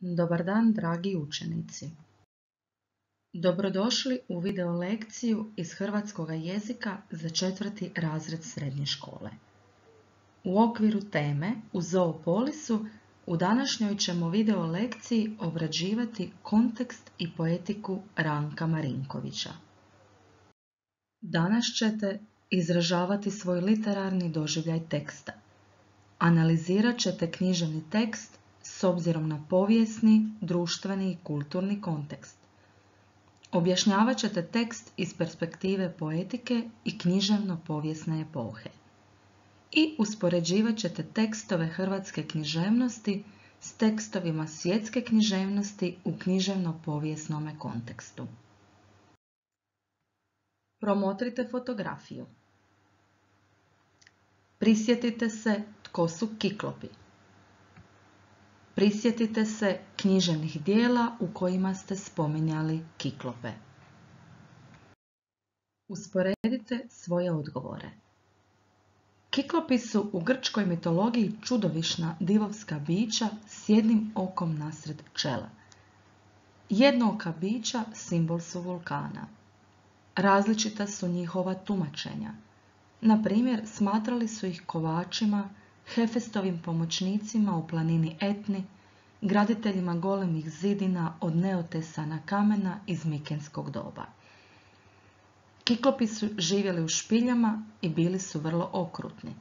Dobar dan, dragi učenici. Dobrodošli u video lekciju iz hrvatskog jezika za četvrti razred srednje škole. U okviru teme u zoopolisu u današnjoj ćemo video lekciji obrađivati kontekst i poetiku Ranka Marinkovića. Danas ćete izražavati svoj literarni doživljaj teksta. Analizirat ćete književni tekst s obzirom na povijesni, društveni i kulturni kontekst. Objašnjavat ćete tekst iz perspektive poetike i književno-povijesne epohe. I uspoređivat ćete tekstove hrvatske književnosti s tekstovima svjetske književnosti u književno-povijesnome kontekstu. Promotrite fotografiju. Prisjetite se tko su kiklopi. Prisjetite se književnih dijela u kojima ste spominjali kiklope. Usporedite svoje odgovore. Kiklopi su u grčkoj mitologiji čudovišna divovska bića s jednim okom nasred čela. Jednooka bića simbol su vulkana. Različita su njihova tumačenja. Na primjer, smatrali su ih kovačima, Hefestovim pomoćnicima u planini Etni, graditeljima golemih zidina od neotesana kamena iz Mikenskog doba. Kiklopi su živjeli u špiljama i bili su vrlo okrutni.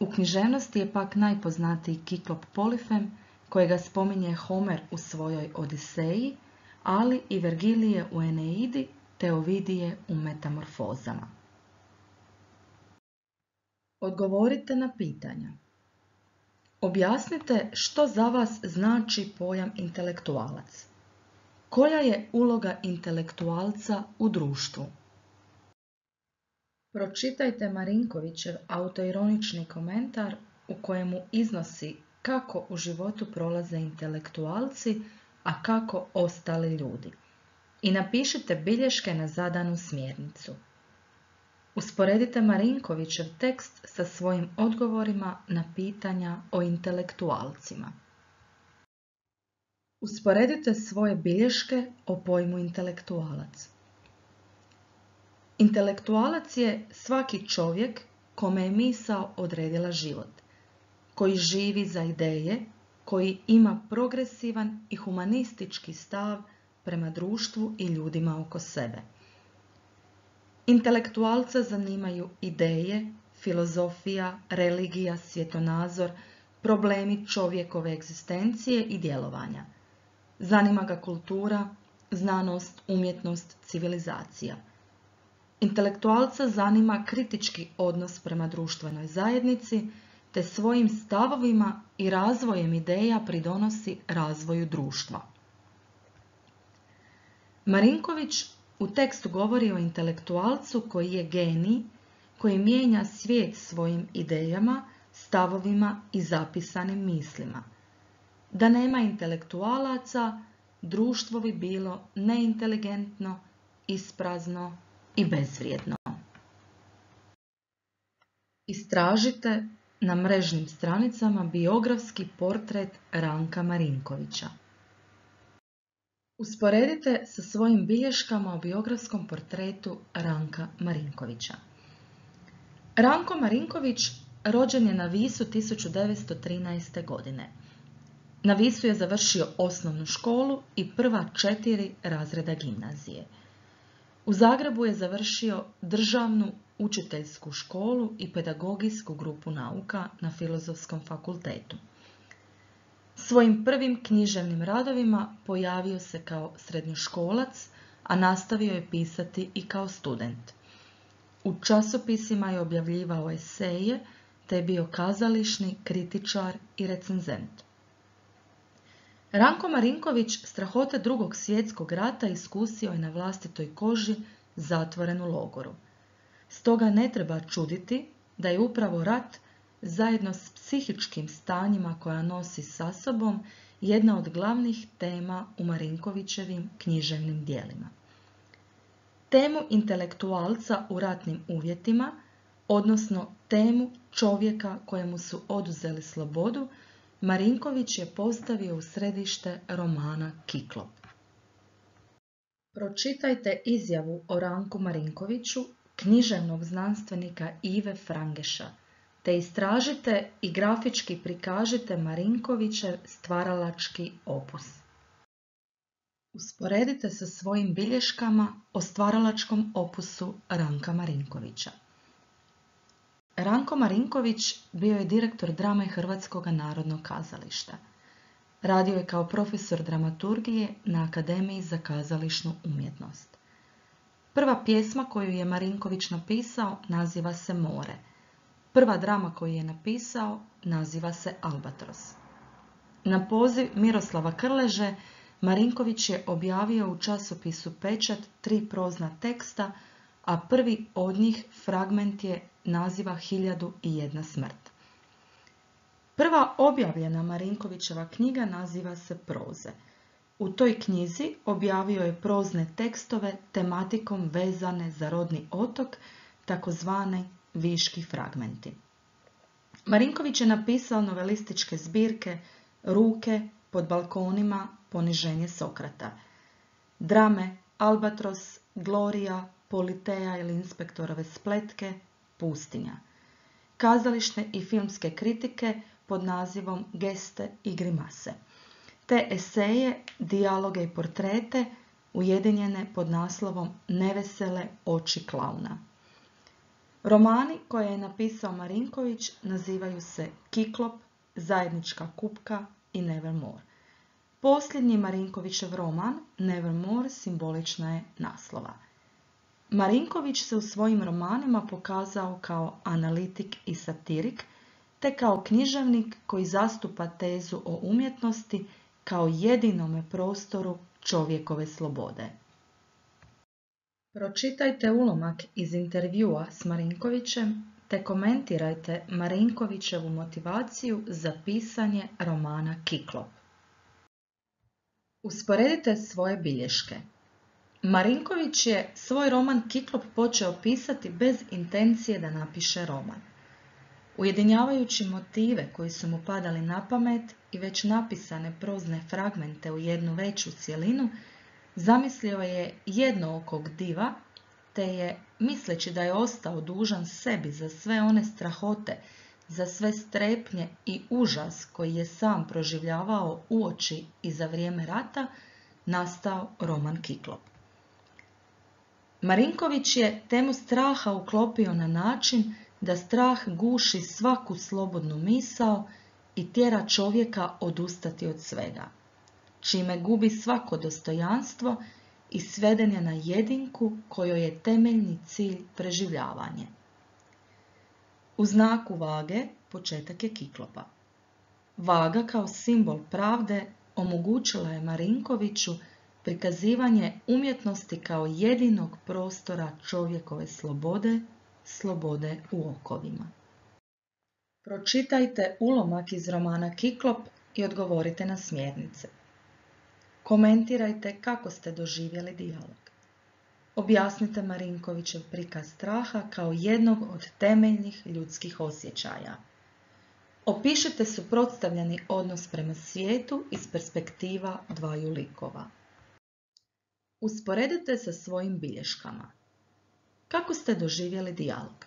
U književnosti je pak najpoznatiji kiklop Polifem, kojega spominje Homer u svojoj Odiseji, ali i Vergilije u Eneidi te Ovidije u Metamorfozama. Odgovorite na pitanja. Objasnite što za vas znači pojam intelektualac. Koja je uloga intelektualca u društvu? Pročitajte Marinkovićev autoironični komentar u kojemu iznosi kako u životu prolaze intelektualci, a kako ostali ljudi. I napišite bilješke na zadanu smjernicu. Usporedite Marinkovićev tekst sa svojim odgovorima na pitanja o intelektualcima. Usporedite svoje bilješke o pojmu intelektualac. Intelektualac je svaki čovjek kome je misao odredila život, koji živi za ideje, koji ima progresivan i humanistički stav prema društvu i ljudima oko sebe. Intelektualca zanimaju ideje, filozofija, religija, svjetonazor, problemi čovjekove egzistencije i djelovanja. Zanima ga kultura, znanost, umjetnost, civilizacija. Intelektualca zanima kritički odnos prema društvenoj zajednici, te svojim stavovima i razvojem ideja pridonosi razvoju društva. Marinković u tekstu govori o intelektualcu koji je genij, koji mijenja svijet svojim idejama, stavovima i zapisanim mislima. Da nema intelektualaca, društvo bi bilo neinteligentno, isprazno i bezvrijedno. Istražite na mrežnim stranicama biografski portret Ranka Marinkovića. Usporedite sa svojim bilješkama o biografskom portretu Ranka Marinkovića. Ranko Marinković rođen je na Visu 1913. godine. Na Visu je završio osnovnu školu i prva četiri razreda gimnazije. U Zagrebu je završio državnu učiteljsku školu i pedagogijsku grupu nauka na Filozofskom fakultetu. Svojim prvim književnim radovima pojavio se kao srednjoškolac, a nastavio je pisati i kao student. U časopisima je objavljivao eseje, te je bio kazališni kritičar i recenzent. Ranko Marinković strahote drugog svjetskog rata iskusio je na vlastitoj koži zatvoren u logoru. Stoga ne treba čuditi da je upravo rat zajedno s psihičkim stanjima koja nosi sa sobom jedna od glavnih tema u Marinkovićevim književnim dijelima. Temu intelektualca u ratnim uvjetima, odnosno temu čovjeka kojemu su oduzeli slobodu, Marinković je postavio u središte romana Kiklop. Pročitajte izjavu o Ranku Marinkoviću, književnog znanstvenika Ive Frangeša, te istražite i grafički prikažite Marinkovićev stvaralački opus. Usporedite sa svojim bilješkama o stvaralačkom opusu Ranka Marinkovića. Ranko Marinković bio je direktor drame Hrvatskog narodnog kazališta. Radio je kao profesor dramaturgije na Akademiji za kazališnu umjetnost. Prva pjesma koju je Marinković napisao naziva se More. Prva drama koju je napisao naziva se Albatros. Na poziv Miroslava Krleže Marinković je objavio u časopisu Pečat tri prozna teksta, a prvi od njih fragment je naziva Hiljadu i jedna smrt. Prva objavljena Marinkovićeva knjiga naziva se Proze. U toj knjizi objavio je prozne tekstove tematikom vezane za rodni otok, takozvane viški fragmenti. Marinković je napisao novelističke zbirke Ruke, pod balkonima, poniženje Sokrata. Drame Albatros, Gloria, Politeja ili inspektorove spletke, Pustinja. Kazališne i filmske kritike pod nazivom Geste i grimase. Te eseje, dijaloge i portrete ujedinjene pod naslovom Nevesele oči klauna. Romani koje je napisao Marinković nazivaju se Kiklop, Zajednička kupka i Nevermore. Posljednji Marinkovićev roman Nevermore simbolična je naslova. Marinković se u svojim romanima pokazao kao analitik i satirik, te kao književnik koji zastupa tezu o umjetnosti kao jedinome prostoru čovjekove slobode. Pročitajte ulomak iz intervjua s Marinkovićem te komentirajte Marinkovićevu motivaciju za pisanje romana Kiklop. Usporedite svoje bilješke. Marinković je svoj roman Kiklop počeo pisati bez intencije da napiše roman. Ujedinjavajući motive koji su mu padali na pamet i već napisane prozne fragmente u jednu veću cjelinu, zamislio je jednookog diva, te je, misleći da je ostao dužan sebi za sve one strahote, za sve strepnje i užas koji je sam proživljavao uoči i za vrijeme rata, nastao roman Kiklop. Marinković je temu straha uklopio na način da strah guši svaku slobodnu misao i tjera čovjeka odustati od svega, čime gubi svako dostojanstvo i sveden je na jedinku kojoj je temeljni cilj preživljavanje. U znaku vage početak je kiklopa. Vaga kao simbol pravde omogućila je Marinkoviću prikazivanje umjetnosti kao jedinog prostora čovjekove slobode, slobode u okovima. Pročitajte ulomak iz romana Kiklop i odgovorite na smjernice. Komentirajte kako ste doživjeli dijalog. Objasnite Marinkovićev prikaz straha kao jednog od temeljnih ljudskih osjećaja. Opišite suprotstavljeni odnos prema svijetu iz perspektiva dvaju likova. Usporedite sa svojim bilješkama. Kako ste doživjeli dijalog?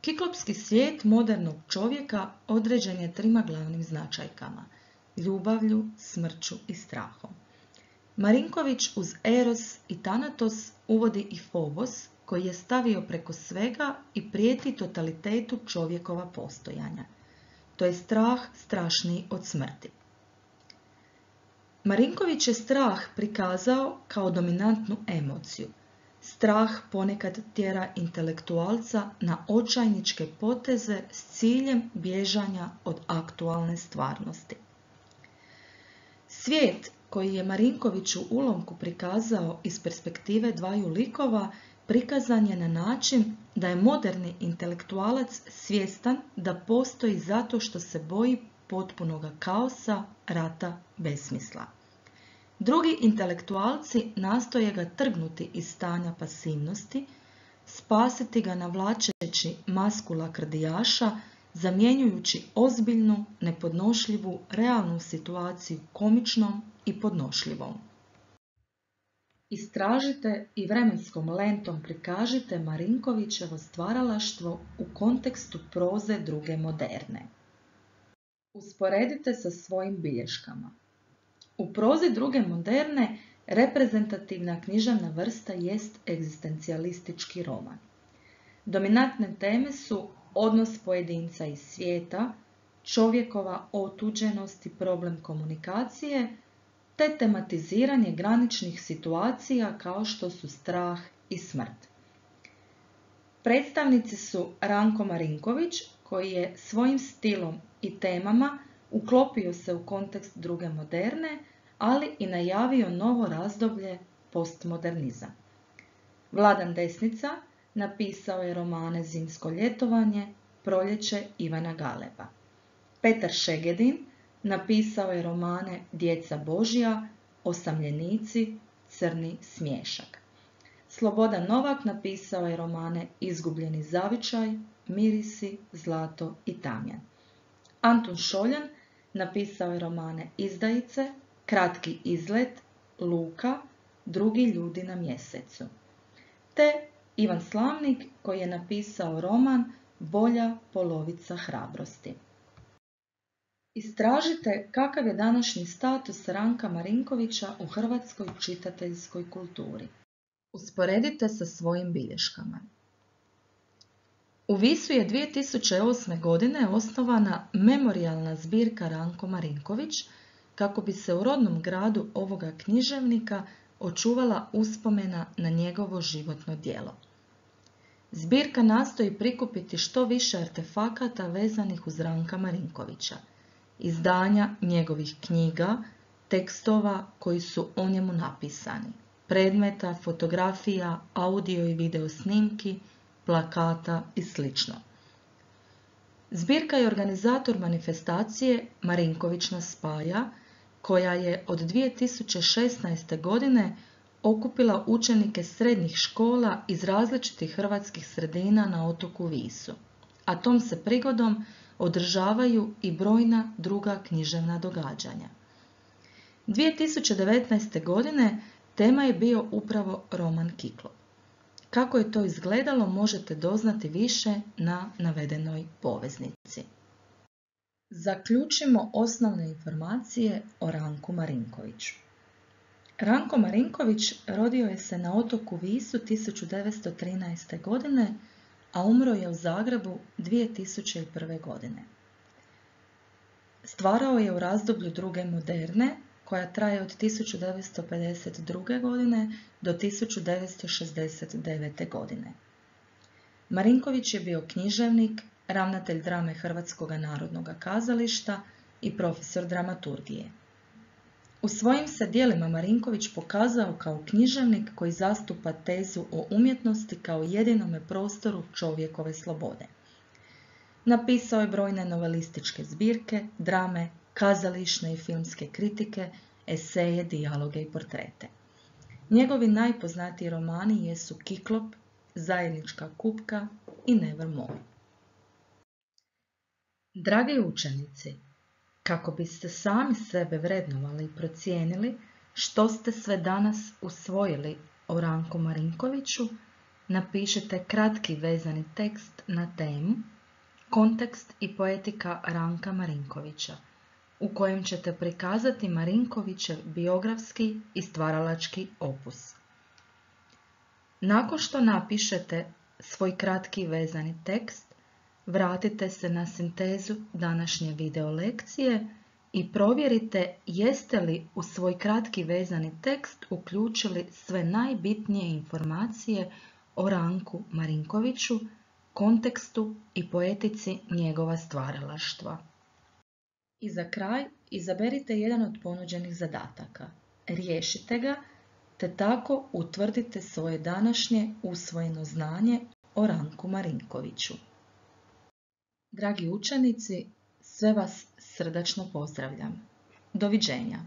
Kiklopski svijet modernog čovjeka određen je trima glavnim značajkama. Ljubavlju, smrću i strahom. Marinković uz Eros i Tanatos uvodi i Fobos, koji je stavio preko svega i prijeti totalitetu čovjekova postojanja. To je strah strašniji od smrti. Marinković je strah prikazao kao dominantnu emociju. Strah ponekad tjera intelektualca na očajničke poteze s ciljem bježanja od aktualne stvarnosti. Svijet koji je Marinković u ulomku prikazao iz perspektive dvaju likova, prikazan je na način da je moderni intelektualac svjestan da postoji zato što se boji potpunoga kaosa, rata, besmisla. Drugi intelektualci nastoje ga trgnuti iz stanja pasivnosti, spasiti ga navlačeći masku lakrdijaša, zamjenjujući ozbiljnu, nepodnošljivu, realnu situaciju komičnom i podnošljivom. Istražite i vremenskom lentom prikažite Marinkovićevo stvaralaštvo u kontekstu proze druge moderne. Usporedite sa svojim bilješkama. U prozi druge moderne reprezentativna književna vrsta jest egzistencijalistički roman. Dominantne teme su odnos pojedinca i svijeta, čovjekova otuđenost i problem komunikacije, te tematiziranje graničnih situacija kao što su strah i smrt. Predstavnici su Ranko Marinković, koji je svojim stilom i temama uklopio se u kontekst druge moderne, ali i najavio novo razdoblje postmodernizam. Vladan Desnica napisao je romane Zimsko ljetovanje, Proljeće Ivana Galeba. Petar Šegedin napisao je romane Djeca Božja, Osamljenici, Crni smješak. Slobodan Novak napisao je romane Izgubljeni zavičaj, Mirisi, Zlato i Tamjan. Antun Šoljan napisao je romane Izdajice, Kratki izlet, Luka, Drugi ljudi na mjesecu. Te Ivan Slavnik koji je napisao roman Bolja polovica hrabrosti. Istražite kakav je današnji status Ranka Marinkovića u hrvatskoj čitateljskoj kulturi. Usporedite sa svojim bilješkama. U Visu je 2008. godine osnovana memorialna zbirka Ranko Marinković kako bi se u rodnom gradu ovoga književnika očuvala uspomena na njegovo životno djelo. Zbirka nastoji prikupiti što više artefakata vezanih uz Ranka Marinkovića, izdanja njegovih knjiga, tekstova koji su o njemu napisani, predmeta, fotografija, audio i video snimki, plakata i sl. Zbirka je organizator manifestacije Marinković nas spaja, koja je od 2016. godine okupila učenike srednjih škola iz različitih hrvatskih sredina na otoku Visu, a tom se prigodom održavaju i brojna druga književna događanja. 2019. godine tema je bio upravo roman Kiklo. Kako je to izgledalo možete doznati više na navedenoj poveznici. Zaključimo osnovne informacije o Ranku Marinkoviću. Ranko Marinković rodio je se na otoku Visu 1913. godine, a umro je u Zagrebu 2001. godine. Stvarao je u razdoblju druge moderne, koja traje od 1952. godine do 1969. godine. Marinković je bio književnik, ravnatelj drame Hrvatskog narodnog kazališta i profesor dramaturgije. U svojim se dijelima Marinković pokazao kao književnik koji zastupa tezu o umjetnosti kao jedinome prostoru čovjekove slobode. Napisao je brojne novelističke zbirke, drame, kazališne i filmske kritike, eseje, dijaloge i portrete. Njegovi najpoznatiji romani jesu Kiklop, Zajednička kupka i Nevermore. Dragi učenici, kako biste sami sebe vrednovali i procijenili što ste sve danas usvojili o Ranku Marinkoviću, napišite kratki vezani tekst na temu Kontekst i poetika Ranka Marinkovića, u kojem ćete prikazati Marinkovićev biografski i stvaralački opus. Nakon što napišete svoj kratki vezani tekst, vratite se na sintezu današnje video lekcije i provjerite jeste li u svoj kratki vezani tekst uključili sve najbitnije informacije o Ranku Marinkoviću, kontekstu i poetici njegova stvaralaštva. I za kraj izaberite jedan od ponuđenih zadataka. Riješite ga te tako utvrdite svoje današnje usvojeno znanje o Ranku Marinkoviću. Dragi učenici, sve vas srdačno pozdravljam. Doviđenja!